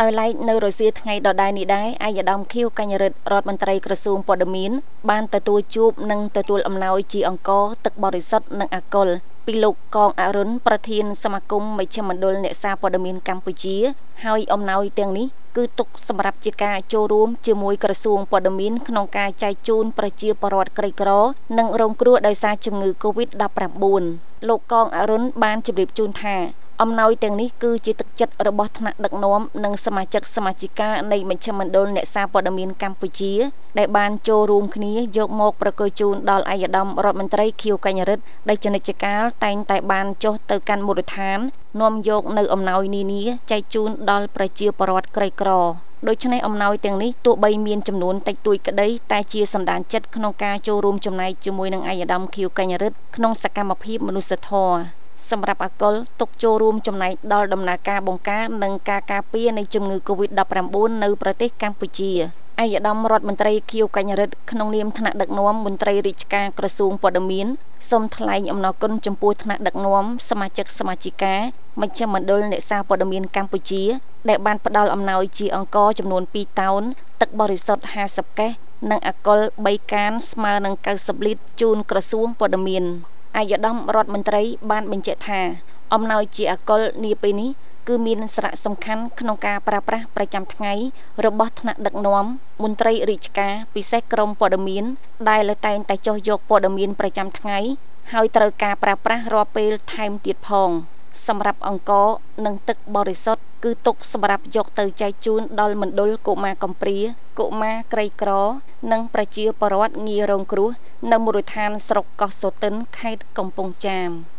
ដោយឡែកនៅរសៀលថ្ងៃដដែលនេះដែរអាយដាមខៀវកញ្ញរិទ្ធរដ្ឋមន្ត្រីក្រសួងព័ត៌មានបានទទួលជួបនិងទទួលអំណោយជាអង្គទឹកបរិសុទ្ធនិងអាកុលពីលោកកងអរុនប្រធានសមាគមមជ្ឈមណ្ឌលអ្នកសារព័ត៌មានកម្ពុជា ហើយអំណោយទាំងនេះគឺទុកសម្រាប់ជាការចូលរួមជាមួយក្រសួងព័ត៌មានក្នុងការចែកជូនប្រជាពលរដ្ឋក្រីក្រ និងរងគ្រោះដោយសារជំងឺ Covid-19 លោកកងអរុនបានជម្រាបជូនថា អំណោយទាំងនេះគឺជាទឹកចិត្តរបស់ថ្នាក់ដឹកនាំនិងសមាជិកសមាជិកានៃមជ្ឈមណ្ឌលអ្នកសារព័ត៌មានកម្ពុជា ដែលបានចូលរួមគ្នាយកមកប្រកល់ជូនដល់អាយដាមរដ្ឋមន្ត្រីខៀវកញ្ញរិទ្ធដែលជានិច្ចកាលតែងតែបានចុះទៅកាន់មូលដ្ឋាននាំយកនៅអំណោយនានាចែកជូនដល់ប្រជាពលរដ្ឋក្រីក្រដូច្នេះអំណោយទាំងនេះទោះបីមានចំនួនតិចតួចក្តីតែជាសន្តានចិត្តក្នុងការចូលរួមចំណែកជាមួយនឹងអាយដាមខៀវកញ្ញរិទ្ធក្នុងសកម្មភាពមនុស្សធម៌ សម្រាប់អកុលទុកចូលរួមចំណែកដល់ដំណើរការបង្ការនិងការការពារនៃជំងឺ Covid-19 នៅប្រទេសកម្ពុជាអាយដាមរដ្ឋមន្ត្រីខៀវកញ្ញរិទ្ធក្នុងនាមថ្នាក់ដឹកនាំមន្ត្រីរាជការក្រសួងព័ត៌មានសូមថ្លែងអំណរគុណចំពោះថ្នាក់ដឹកនាំសមាជិកសមាជិកាមជ្ឈមណ្ឌលអ្នកសារព័ត៌មានកម្ពុជា ដែលបានផ្ដល់អំណោយជាអង្គចំនួន2តោន ទឹកបរិសុទ្ធ50កេសនិងអកុល3កានស្មើនឹង90លីត្រជូនក្រសួងព័ត៌មាន អាយដាមរដ្ឋមន្ត្រីបានបញ្ជាក់ថា អំណោយជាអកុលនាពេលនេះគឺមានសារៈសំខាន់ក្នុងការប្រើប្រាស់ប្រចាំថ្ងៃរបស់ថ្នាក់ដឹកនាំមន្ត្រីរាជការពិសេសក្រមព័ត៌មាន ដែលតែងតែចុះយកព័ត៌មានប្រចាំថ្ងៃហើយត្រូវការប្រើប្រាស់រាល់ពេលថែមទៀតផង សម្រាប់អង្គនិងទឹកបរិសុទ្ធគឺទុកសម្រាប់យកទៅចែកជូនដល់មណ្ឌលកុមារកំព្រា កុមារក្រីក្រ និងប្រជាពលរដ្ឋងាយរងគ្រោះ នៅមូលដ្ឋានស្រុកកោះសូទិនខេត្តកំពង់ចាម។